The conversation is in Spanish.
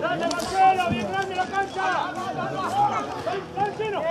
¡Grande Marcelo! ¡Bien grande la cancha! ¡Tranquilo!